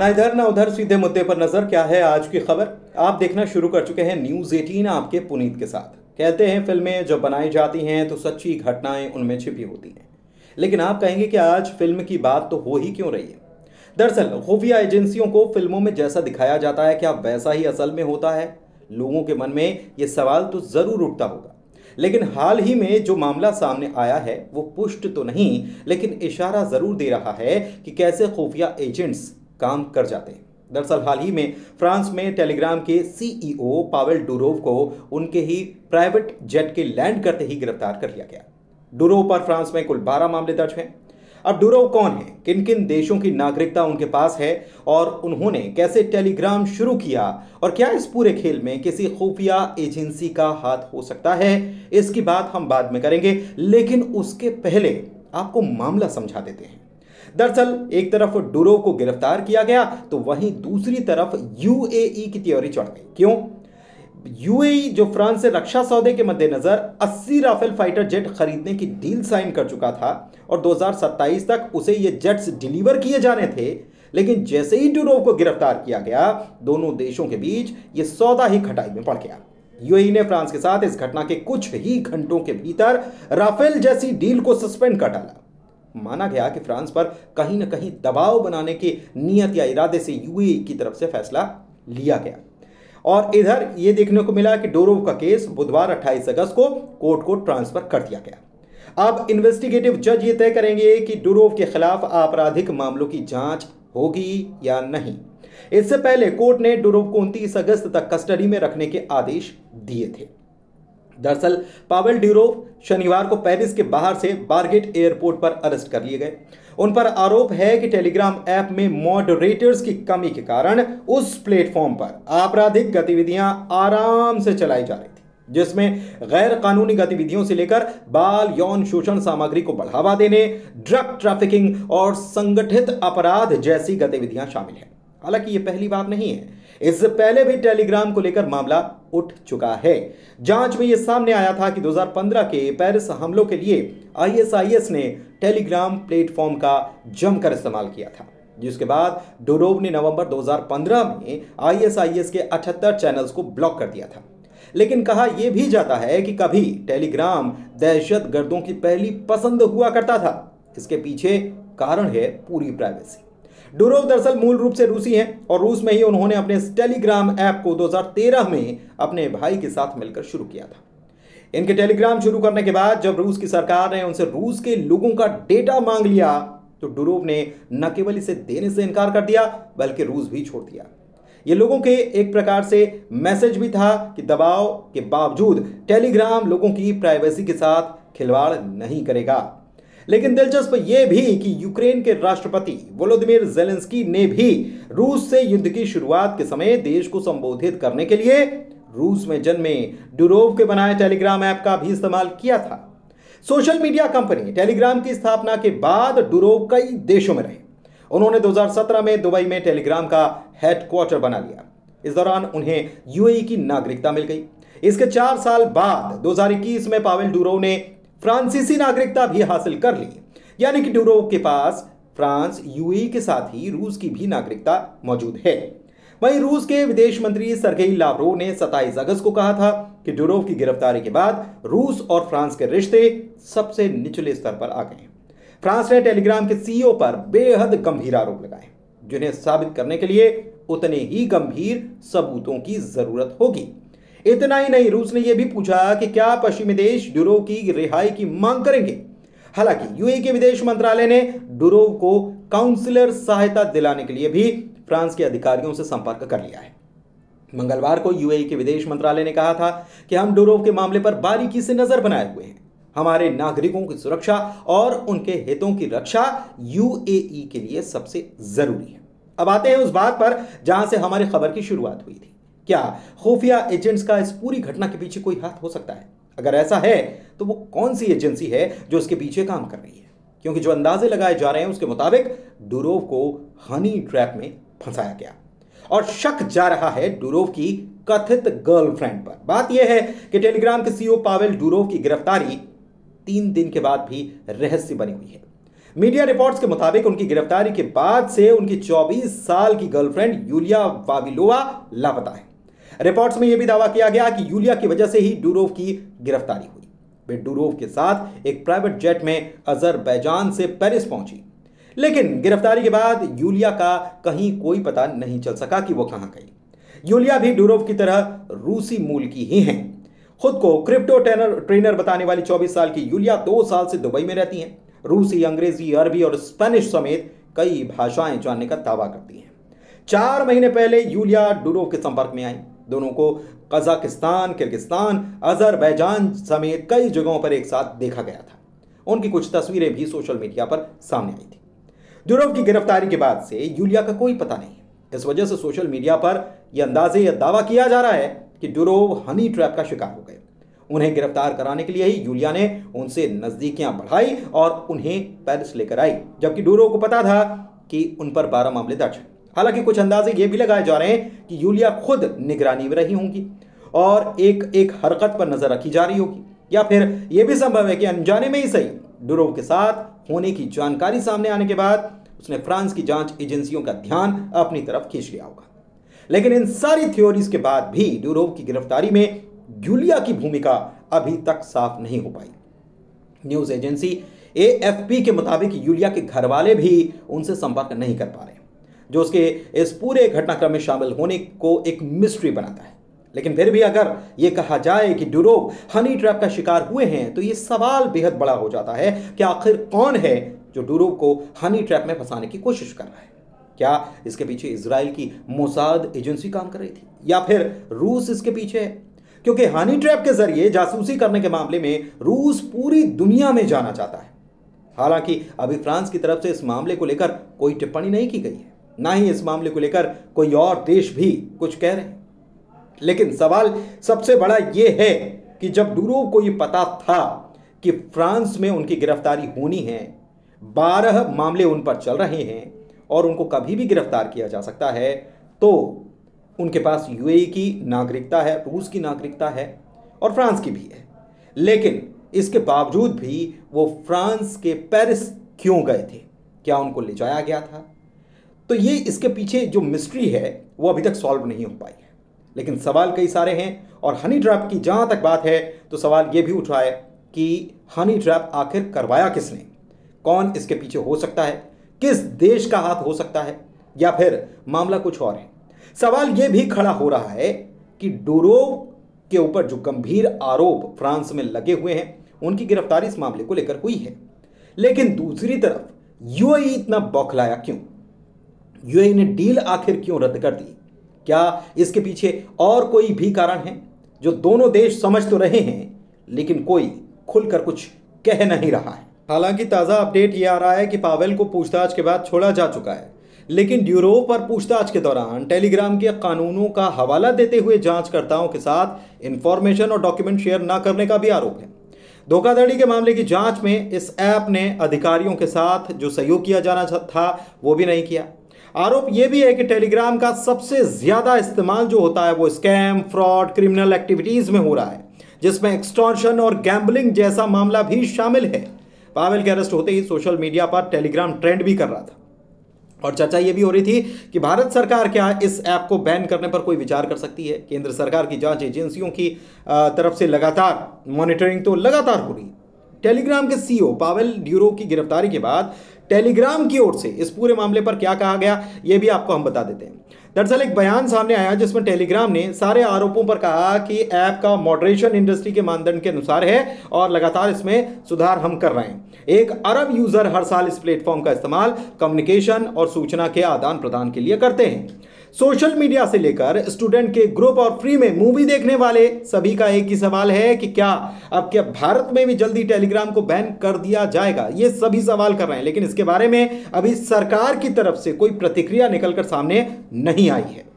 ना इधर, ना उधर, सीधे मुद्दे पर नज़र। क्या है आज की खबर? आप देखना शुरू कर चुके हैं न्यूज़ 18 आपके पुनीत के साथ। कहते हैं फ़िल्में जब बनाई जाती हैं तो सच्ची घटनाएँ उनमें छिपी होती हैं। लेकिन आप कहेंगे कि आज फ़िल्म की बात तो हो ही क्यों रही है? दरअसल, खुफिया एजेंसियों को फ़िल्मों में जैसा दिखाया जाता है, क्या वैसा ही असल में होता है? लोगों के मन में ये सवाल तो ज़रूर उठता होगा। लेकिन हाल ही में जो मामला सामने आया है, वो पुष्ट तो नहीं, लेकिन इशारा ज़रूर दे रहा है कि कैसे खुफिया एजेंट्स काम कर जाते हैं। दरअसल हाल ही में फ्रांस में टेलीग्राम के सीईओ पावेल डूरोव को उनके ही प्राइवेट जेट के लैंड करते ही गिरफ़्तार कर लिया गया। डूरोव पर फ्रांस में कुल 12 मामले दर्ज हैं। अब डूरोव कौन है? किन किन देशों की नागरिकता उनके पास है? और उन्होंने कैसे टेलीग्राम शुरू किया? और क्या इस पूरे खेल में किसी खुफिया एजेंसी का हाथ हो सकता है? इसकी बात हम बाद में करेंगे, लेकिन उसके पहले आपको मामला समझा देते हैं। दरअसल, एक तरफ़ डुरो को गिरफ़्तार किया गया तो वहीं दूसरी तरफ़ यूएई की त्योरी चढ़ गई। क्यों? यूएई, जो फ्रांस से रक्षा सौदे के मद्देनजर 80 राफेल फाइटर जेट खरीदने की डील साइन कर चुका था, और 2027 तक उसे ये जेट्स डिलीवर किए जाने थे, लेकिन जैसे ही डुरोव को गिरफ़्तार किया गया, दोनों देशों के बीच ये सौदा ही खटाई में पड़ गया। यूएई ने फ्रांस के साथ इस घटना के कुछ ही घंटों के भीतर राफेल जैसी डील को सस्पेंड कर डाला। माना गया कि फ्रांस पर कहीं ना कहीं दबाव बनाने की नियत या इरादे से यूएई की तरफ़ से फैसला लिया गया। और इधर यह देखने को मिला कि डोरोव का केस बुधवार 28 अगस्त को कोर्ट को ट्रांसफ़र कर दिया गया। अब इन्वेस्टिगेटिव जज ये तय करेंगे कि डोरोव के खिलाफ आपराधिक मामलों की जाँच होगी या नहीं। इससे पहले कोर्ट ने डुरोव को 29 अगस्त तक कस्टडी में रखने के आदेश दिए थे। दरअसल, पावेल ड्यूरोव शनिवार को पेरिस के बाहर से बारगेट एयरपोर्ट पर अरेस्ट कर लिए गए। उन पर आरोप है कि टेलीग्राम ऐप में मॉडरेटर्स की कमी के कारण उस प्लेटफॉर्म पर आपराधिक गतिविधियाँ आराम से चलाई जा रही थी, जिसमें गैर कानूनी गतिविधियों से लेकर बाल यौन शोषण सामग्री को बढ़ावा देने, ड्रग ट्रैफिकिंग और संगठित अपराध जैसी गतिविधियाँ शामिल हैं। हालाँकि ये पहली बार नहीं है। इससे पहले भी टेलीग्राम को लेकर मामला उठ चुका है। जाँच में यह सामने आया था कि 2015 के पेरिस हमलों के लिए आईएसआईएस ने टेलीग्राम प्लेटफॉर्म का जमकर इस्तेमाल किया था। जिसके बाद डोरोव ने नवंबर 2015 में आईएसआईएस के 78 चैनल्स को ब्लॉक कर दिया था। लेकिन कहा यह भी जाता है कि कभी टेलीग्राम दहशत गर्दों की पहली पसंद हुआ करता था। इसके पीछे कारण है पूरी प्राइवेसी। डुरोव दरअसल मूल रूप से रूसी हैं और रूस में ही उन्होंने अपने टेलीग्राम ऐप को 2013 में अपने भाई के साथ मिलकर शुरू किया था। इनके टेलीग्राम शुरू करने के बाद जब रूस की सरकार ने उनसे रूस के लोगों का डेटा मांग लिया तो डुरोव ने न केवल इसे देने से इनकार कर दिया, बल्कि रूस भी छोड़ दिया। ये लोगों के एक प्रकार से मैसेज भी था कि दबाव के बावजूद टेलीग्राम लोगों की प्राइवेसी के साथ खिलवाड़ नहीं करेगा। लेकिन दिलचस्प यह भी कि यूक्रेन के राष्ट्रपति वोलोदिमिर जेलेंस्की ने भी रूस से युद्ध की शुरुआत के समय देश को संबोधित करने के लिए रूस में जन्मे डुरोव के बनाए टेलीग्राम ऐप का भी इस्तेमाल किया था। सोशल मीडिया कंपनी टेलीग्राम की स्थापना के बाद डुरोव कई देशों में रहे। उन्होंने 2017 में दुबई में टेलीग्राम का हेडक्वार्टर बना लिया। इस दौरान उन्हें यूएई की नागरिकता मिल गई। इसके चार साल बाद 2021 में पावेल डूरोव ने फ्रांसीसी नागरिकता भी हासिल कर ली। यानी कि डूरोव के पास फ्रांस, यूएई के साथ ही रूस की भी नागरिकता मौजूद है। वहीं रूस के विदेश मंत्री सरगेई लावरो ने 27 अगस्त को कहा था कि ड्यूरोव की गिरफ्तारी के बाद रूस और फ्रांस के रिश्ते सबसे निचले स्तर पर आ गए। फ्रांस ने टेलीग्राम के सीईओ पर बेहद गंभीर आरोप लगाए। जिन्हें साबित करने के लिए उतने ही गंभीर सबूतों की ज़रूरत होगी। इतना ही नहीं, रूस ने यह भी पूछा कि क्या पश्चिमी देश डुरो की रिहाई की मांग करेंगे? हालाँकि, यूएई के विदेश मंत्रालय ने डुरो को काउंसिलर सहायता दिलाने के लिए भी फ्रांस के अधिकारियों से संपर्क कर लिया है। मंगलवार को यूएई के विदेश मंत्रालय ने कहा था कि हम डुरोव के मामले पर बारीकी से नज़र बनाए हुए हैं। हमारे नागरिकों की सुरक्षा और उनके हितों की रक्षा यूएई के लिए सबसे ज़रूरी है। अब आते हैं उस बात पर जहाँ से हमारी खबर की शुरुआत हुई थी। क्या खुफिया एजेंट्स का इस पूरी घटना के पीछे कोई हाथ हो सकता है? अगर ऐसा है तो वो कौन सी एजेंसी है जो इसके पीछे काम कर रही है? क्योंकि जो अंदाजे लगाए जा रहे हैं उसके मुताबिक डुरोव को हनी ट्रैप में फंसाया गया। और शक जा रहा है डुरोव की कथित गर्लफ्रेंड पर। बात यह है कि टेलीग्राम के सीईओ पावेल डुरोव की गिरफ्तारी तीन दिन के बाद भी रहस्य बनी हुई है। मीडिया रिपोर्ट्स के मुताबिक उनकी गिरफ्तारी के बाद से उनकी 24 साल की गर्लफ्रेंड यूलिया वाविलोवा लापता है। रिपोर्ट्स में यह भी दावा किया गया कि यूलिया की वजह से ही डूरोव की गिरफ्तारी हुई। वे डूरोव के साथ एक प्राइवेट जेट में अजरबैजान से पेरिस पहुँची। लेकिन गिरफ्तारी के बाद यूलिया का कहीं कोई पता नहीं चल सका कि वो कहाँ गई। यूलिया भी डूरोव की तरह रूसी मूल की ही हैं। खुद को क्रिप्टो ट्रेनर ट्रेनर बताने वाली 24 साल की यूलिया दो साल से दुबई में रहती हैं। रूसी, अंग्रेज़ी, अरबी और स्पेनिश समेत कई भाषाएँ जानने का दावा करती हैं। चार महीने पहले यूलिया डूरोव के संपर्क में आई। दोनों को कजाकिस्तान, किर्गिस्तान, अजरबैजान समेत कई जगहों पर एक साथ देखा गया था। उनकी कुछ तस्वीरें भी सोशल मीडिया पर सामने आई थी। डूरोव की गिरफ्तारी के बाद से यूलिया का कोई पता नहीं। इस वजह से सोशल मीडिया पर यह अंदाजे या दावा किया जा रहा है कि डुरोव हनी ट्रैप का शिकार हो गए। उन्हें गिरफ़्तार कराने के लिए ही यूलिया ने उनसे नजदीकियाँ बढ़ाई और उन्हें पेरिस लेकर आई, जबकि डूरो को पता था कि उन पर बारह मामले दर्ज हैं। हालाँकि कुछ अंदाजे ये भी लगाए जा रहे हैं कि यूलिया खुद निगरानी में रही होंगी और एक एक हरकत पर नज़र रखी जा रही होगी। या फिर यह भी संभव है कि अनजाने में ही सही डुरोव के साथ होने की जानकारी सामने आने के बाद उसने फ्रांस की जाँच एजेंसियों का ध्यान अपनी तरफ़ खींच लिया होगा। लेकिन इन सारी थ्योरीज के बाद भी ड्यूरोव की गिरफ्तारी में यूलिया की भूमिका अभी तक साफ़ नहीं हो पाई। न्यूज़ एजेंसी एएफपी के मुताबिक यूलिया के घर वाले भी उनसे संपर्क नहीं कर पा रहे। जो उसके इस पूरे घटनाक्रम में शामिल होने को एक मिस्ट्री बनाता है। लेकिन फिर भी अगर यह कहा जाए कि डुरोव हनी ट्रैप का शिकार हुए हैं तो यह सवाल बेहद बड़ा हो जाता है कि आखिर कौन है जो डुरोव को हनी ट्रैप में फंसाने की कोशिश कर रहा है? क्या इसके पीछे इसराइल की मोसाद एजेंसी काम कर रही थी? या फिर रूस इसके पीछे? है क्योंकि हनी ट्रैप के ज़रिए जासूसी करने के मामले में रूस पूरी दुनिया में जाना चाहता है। हालाँकि अभी फ्रांस की तरफ़ से इस मामले को लेकर कोई टिप्पणी नहीं की गई है। ना ही इस मामले को लेकर कोई और देश भी कुछ कह रहे हैं। लेकिन सवाल सबसे बड़ा यह है कि जब डूरोव को यह पता था कि फ्रांस में उनकी गिरफ्तारी होनी है, बारह मामले उन पर चल रहे हैं और उनको कभी भी गिरफ़्तार किया जा सकता है तो उनके पास यूएई की नागरिकता है, रूस की नागरिकता है और फ्रांस की भी है। लेकिन इसके बावजूद भी वो फ्रांस के पेरिस क्यों गए थे? क्या उनको ले जाया गया था? तो ये इसके पीछे जो मिस्ट्री है, वो अभी तक सॉल्व नहीं हो पाई है। लेकिन सवाल कई सारे हैं और हनी ट्रैप की जहाँ तक बात है तो सवाल ये भी उठ रहा है कि हनी ट्रैप आखिर करवाया किसने? कौन इसके पीछे हो सकता है? किस देश का हाथ हो सकता है? या फिर मामला कुछ और है। सवाल यह भी खड़ा हो रहा है कि डोरोव के ऊपर जो गंभीर आरोप फ्रांस में लगे हुए हैं, उनकी गिरफ्तारी इस मामले को लेकर हुई है। लेकिन दूसरी तरफ़ यूएई इतना बौखलाया क्यों? यूएई ने डील आखिर क्यों रद्द कर दी? क्या इसके पीछे और कोई भी कारण है जो दोनों देश समझ तो रहे हैं, लेकिन कोई खुलकर कुछ कह नहीं रहा है? हालाँकि ताज़ा अपडेट ये आ रहा है कि पावेल को पूछताछ के बाद छोड़ा जा चुका है, लेकिन ड्यूरो पर पूछताछ के दौरान टेलीग्राम के कानूनों का हवाला देते हुए जांचकर्ताओं के साथ इंफॉर्मेशन और डॉक्यूमेंट शेयर न करने का भी आरोप है। धोखाधड़ी के मामले की जाँच में इस ऐप ने अधिकारियों के साथ जो सहयोग किया जाना था, वो भी नहीं किया। आरोप यह भी है कि टेलीग्राम का सबसे ज़्यादा इस्तेमाल जो होता है वो स्कैम, फ्रॉड, क्रिमिनल एक्टिविटीज़ में हो रहा है, जिसमें एक्सटॉर्शन और गैम्बलिंग जैसा मामला भी शामिल है। पावेल के अरेस्ट होते ही सोशल मीडिया पर टेलीग्राम ट्रेंड भी कर रहा था। और चर्चा यह भी हो रही थी कि भारत सरकार क्या इस ऐप को बैन करने पर कोई विचार कर सकती है? केंद्र सरकार की जाँच एजेंसियों की तरफ़ से लगातार मॉनिटरिंग तो लगातार हो रही टेलीग्राम के सीईओ पावेल ड्यूरो की गिरफ्तारी के बाद टेलीग्राम की ओर से इस पूरे मामले पर क्या कहा गया यह भी आपको हम बता देते हैं। दरअसल एक बयान सामने आया जिसमें टेलीग्राम ने सारे आरोपों पर कहा कि ऐप का मॉडरेशन इंडस्ट्री के मानदंड के अनुसार है और लगातार इसमें सुधार हम कर रहे हैं। एक अरब यूज़र हर साल इस प्लेटफॉर्म का इस्तेमाल कम्युनिकेशन और सूचना के आदान प्रदान के लिए करते हैं। सोशल मीडिया से लेकर स्टूडेंट के ग्रुप और फ्री में मूवी देखने वाले सभी का एक ही सवाल है कि क्या अब क्या भारत में भी जल्दी टेलीग्राम को बैन कर दिया जाएगा? ये सभी सवाल कर रहे हैं, लेकिन इसके बारे में अभी सरकार की तरफ़ से कोई प्रतिक्रिया निकलकर सामने नहीं आई है।